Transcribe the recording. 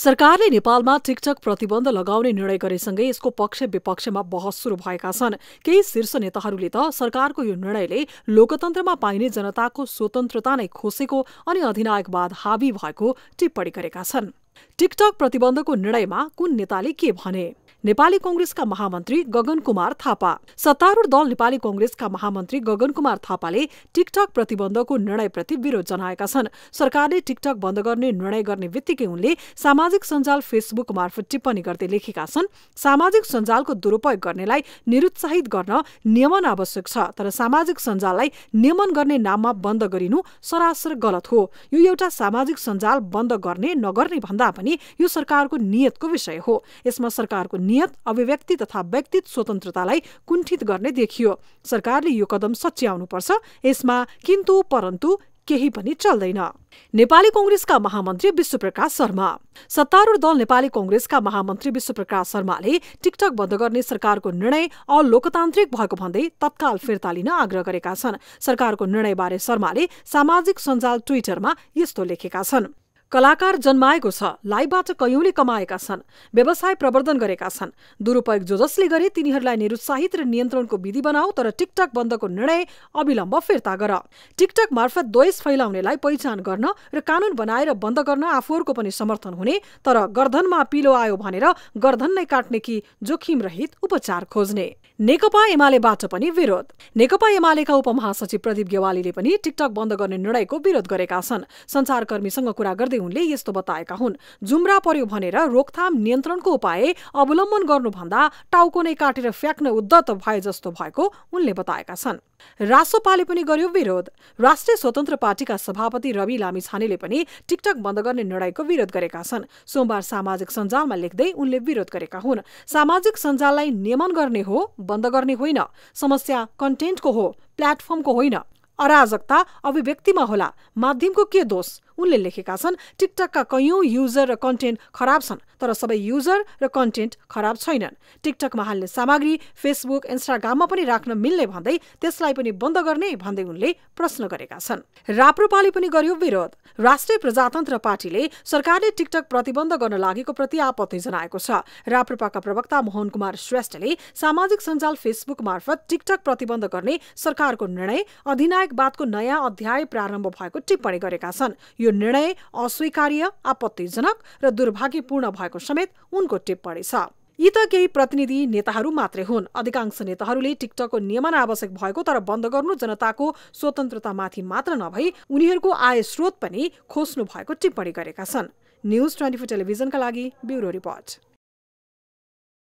सरकारले नेपालमा टिकटक प्रतिबन्ध लगाउने निर्णय गरेसँगै यसको पक्ष विपक्षमा बहस शुरू भएका छन्। केही शीर्ष नेताहरूले त सरकारको यो निर्णयले लोकतन्त्रमा पाइने जनताको स्वतन्त्रता नै खोसेको अनि अधिनायकवाद हावी भएको टिप्पणी गरेका छन्। टिकटक प्रतिबन्धको निर्णयमा कुन नेताले के भने? नेपाली कंग्रेसका महामन्त्री गगन कुमार थापा। सत्तारूढ दल नेपाली कंग्रेसका महामन्त्री गगन कुमार थापाले टिकटक प्रतिबन्धको निर्णयप्रति विरोध जनाएका छन्। सरकारले टिकटक बन्द गर्ने निर्णय गर्ने बित्तिकै उनले सामाजिक सञ्जाल फेसबुक मार्फत टिप्पणी गर्दै लेखेका छन्। सामाजिक सञ्जालको दुरूपयोग गर्नेलाई निरुत्साहित गर्न नियमन आवश्यक छ तर सामाजिक सञ्जाललाई नियमन गर्ने नाममा बन्द गरिनु सरासर गलत हो। यो एउटा सामाजिक सञ्जाल बन्द गर्ने नगर्ने भन्दा पनि यो सरकारको नियतको विषय हो। यसमा सरकारको नियत अभिव्यक्ति तथा व्यक्तित्व स्वतन्त्रतालाई कुण्ठित गर्ने देखियो। सरकारले यो कदम सच्याउनुपर्छ यसमा किन्तु परन्तु केही पनि चल्दैन। नेपाली कंग्रेसका महामन्त्री विश्वप्रकाश शर्मा। सत्तारूढ दल नेपाली कंग्रेसका महामन्त्री विश्वप्रकाश शर्माले टिकटक बन्द गर्ने सरकारको निर्णय अलोकतान्त्रिक भएको भन्दै तत्काल फिर्ता लिन आग्रह गरेका छन्। सरकारको निर्णयबारे शर्माले सामाजिक सञ्जाल ट्विटरमा यस्तो लेखेका छन्। कलाकार जन्माएको छ लाइभबाट कैयौंले कमाएका छन् व्यवसाय प्रवर्धन गरेका छन्। दुरूपयोग जो जसले गरे तिनीहरूलाई निरुत्साहित र नियन्त्रणको विधि बनाऊ तर टिकटक बन्दको निर्णय अविलम्ब फिर्ता गर। टिकटक मार्फत द्वेष फैलाउनेलाई पहिचान गर्न र कानून बनाएर बन्द गर्न आफूहरूको पनि समर्थन हुने तर गर्धनमा पिलो आयो भनेर गर्धन नै काट्ने कि जोखिम रहित उपचार खोज्ने। नेकपा एमालेबाट पनि विरोध। नेकपा एमालेका उपमहासचिव प्रदीप गेवालीले पनि टिकटक बन्द गर्ने निर्णयको विरोध गरेका छन्। संचारकर्मीसँग कुरा गर्दै उनले यस्तो बताएका हुन्। जुम्रा पर्यो भनेर रोकथाम नियन्त्रणको उपाय अवलम्बन गर्नुभन्दा टाउको नै काटेर फ्याँक्न उद्धत भए जस्तो भएको उनले बताएका छन्। रासोपाले पनि गर्यो विरोध। राष्ट्रिय स्वतन्त्र पार्टीका सभापति रवि लामिछानेले पनि टिकटक बन्द गर्ने निर्णयको विरोध गरेका छन्। सोमबार सामाजिक सञ्जालमा लेख्दै उनले विरोध गरेका हुन्। सामाजिक सञ्जाललाई नियमन गर्ने हो बन्द गर्ने होइन। समस्या कन्टेन्टको हो प्लेटफर्मको होइन। अराजकता अभिव्यक्तिमा होला। माध्यमको के दोष? उनले लेखेका छन् टिकटकका कैयौं युजर र कन्टेन्ट खराब छन् तर सबै युजर र कन्टेन्ट खराब छैनन्। टिकटकमा हाल्ने सामग्री फेसबुक इन्स्टाग्राममा पनि राख्न मिल्ने भन्दै त्यसलाई पनि बन्द गर्ने भन्दै उनले प्रश्न गरेका छन्। राप्रपाले पनि गर्यो विरोध। राष्ट्रिय प्रजातन्त्र पार्टीले सरकारले टिकटक प्रतिबन्ध गर्न लागेको प्रति आपत्ति जनाएको छ। राप्रपाका प्रवक्ता मोहन कुमार श्रेष्ठले सामाजिक सञ्जाल फेसबुक मार्फत टिकटक प्रतिबन्ध गर्ने सरकारको निर्णय अधिनायकवादको नयाँ अध्याय प्रारम्भ भएको टिप्पणी गरेका छन्। यो यो निर्णय अस्वीकार्य आपत्तिजनक र दुर्भाग्यपूर्ण भएको समेत उनको टिप्पणी छ। यी त केही प्रतिनिधि नेताहरू मात्रै हुन्। अधिकांश नेताहरूले टिकटकको नियमन आवश्यक भएको तर बन्द गर्नु जनताको स्वतन्त्रतामाथि मात्र नभई उनीहरूको आय स्रोत पनि खोज्नु भएको टिप्पणी गरेका छन्। न्युज ट्वेन्टी फोर टेलिभिजनका लागि ब्युरो रिपोर्ट।